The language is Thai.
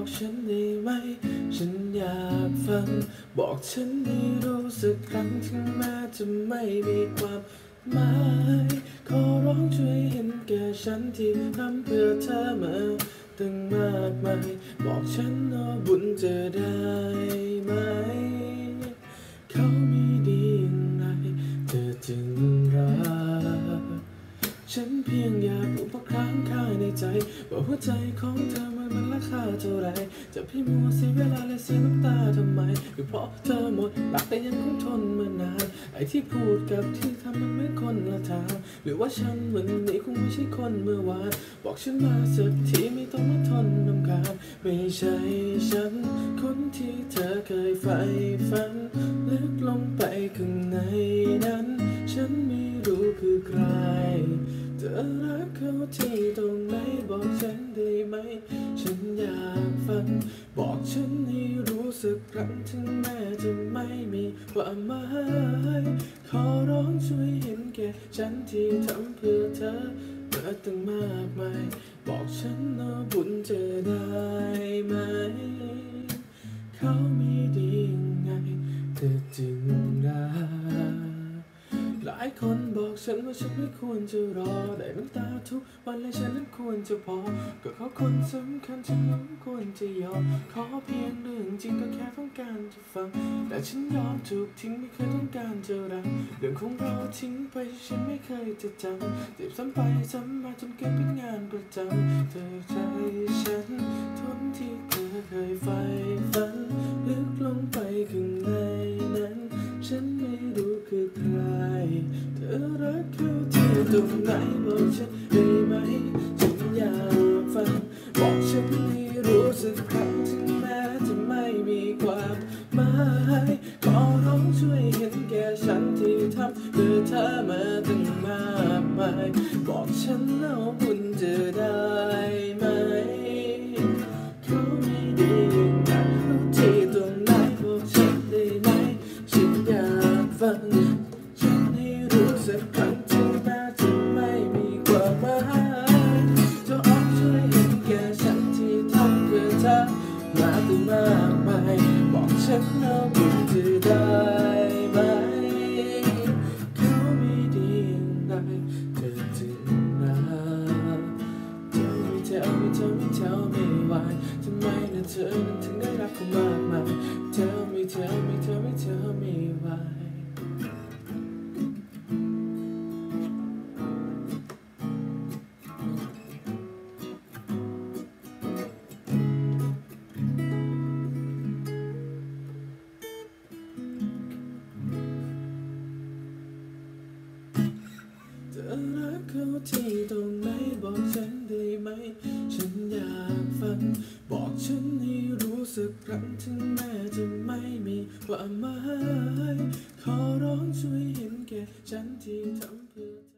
บอกฉันได้ไหม ฉันอยากฟัง บอกฉันให้รู้สึกครั้งถึงแม้จะไม่มีความหมายขอร้องช่วยเห็นแก่ฉันที่ทำเพื่อเธอมาตั้งมากมาย บอกฉันว่าบุญจะได้ ว่าหัวใจของเธอมันมันราคาเท่าไร จะพี่มัวเสียเวลาและเสียน้ำตาทำไมก็เพราะเธอหมดรักแต่ยังคงทนมานาน ไอ้ที่พูดกับที่ทำมันไม่คนละทาง หรือว่าฉันวันนี้คงไม่ใช่คนเมื่อวาน บอกฉันมาสักทีไม่ต้องมาทนนำการไม่ใช่ฉัน คนที่เธอเคยใฝ่ฝันลึกลงไปข้างในนั้น ฉันไม่รู้คือใคร อรักเขาที่ตรงไหนบอกฉันได้ไหม ฉันอยากฟัง บอกฉันให้รู้สึกครั้งถึงแม้จะไม่มีความหมายขอร้องช่วยเห็นแก่ฉันที่ทำเพื่อเธอเมาตั้งมากมาย บอกฉันว่าบุญจะได้ไหม เขาายคนบอกฉันว่าฉันไม่ควรจะรอได้น้ำตาทุกวันและฉันนั้นควรจะพอ ก็เขาคนสำคัญฉันนั้นควรจะยอมขอเพียงเรื่องจริงก็แค่ต้องการจะฟัง แต่ฉันยอมถูกทิ้งไม่เคยต้องการจะรักเรื่องของเราทิ้งไปฉันไม่เคยจะจำเจ็บซ้ำไปซ้ำมาจนเกิดเป็นงานประจำเธอ ตรงไหนบอกฉันได้ไหมฉันอยากฟังบอกฉันให้รู้สึกครั้งถึงแม้จะไม่มีความหมายขอร้องช่วยเห็นแก่ฉันที่ทำเพื่อเธอมาตั้งมากมายบอกฉันแล้วบุญจะได้ไหมเขามีดีอย่างไรรู้ที่ตรงไหนบอกฉันได้ไหมฉันอยากฟังฉันให้รู้สักครั้ง มาตั้งมากมายบอกฉันนะคุณจะได้ไหมเขาไม่ดีอย่างไรเธอถึงนาเธอไม่เธอไม่เธอไม่เธอไม่ไหวทำไมนะเธอนั้นถึงได้รักเขามากมายเธอไม่เธอไม่เธอไม่เธอไม่ไหว ฉันให้รู้สึกครั้งถึงแม้จะไม่มีความหมายขอร้องช่วยเห็นแก่ฉันที่ทำเพื่อเธอ